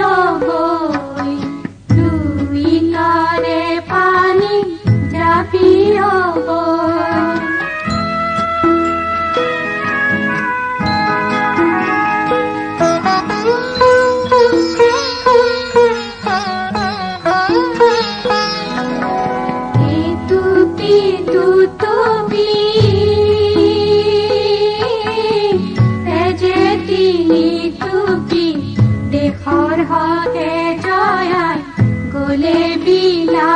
হই দুই কানে পানি জাপিও बोले बीला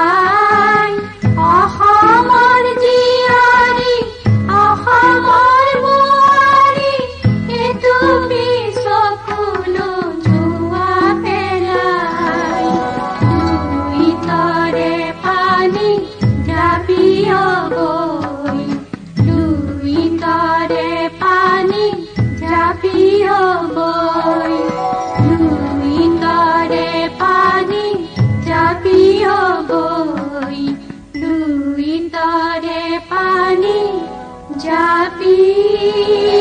जापी।